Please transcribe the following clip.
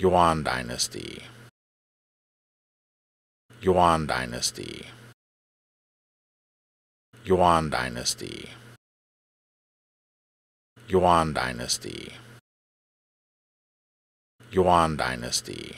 Yuan Dynasty. Yuan Dynasty. Yuan Dynasty. Yuan Dynasty. Yuan Dynasty.